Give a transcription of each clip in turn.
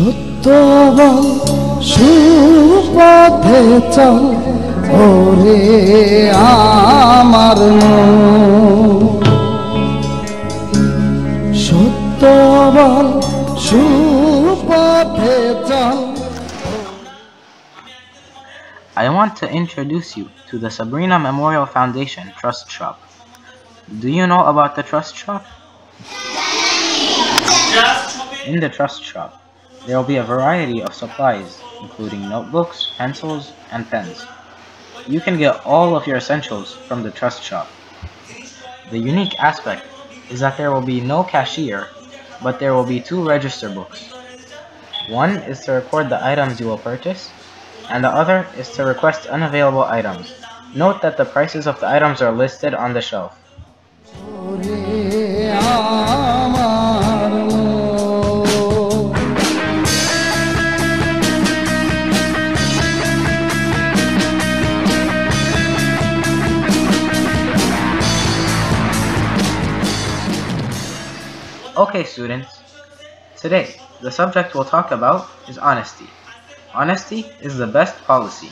সত্য বল সুপথে চল ওরে আমার মন। সত্য বল সুপথে চল I want to introduce you to the Sabrina Memorial Foundation Trust Shop. Do you know about the Trust Shop? In the Trust Shop, there will be a variety of supplies, including notebooks, pencils, and pens. You can get all of your essentials from the Trust Shop. The unique aspect is that there will be no cashier, but there will be two register books. One is to record the items you will purchase, and the other is to request unavailable items. Note that the prices of the items are listed on the shelf. Okay students, today the subject we'll talk about is honesty. Honesty is the best policy.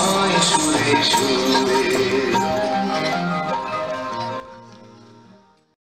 Jesus, Jesus.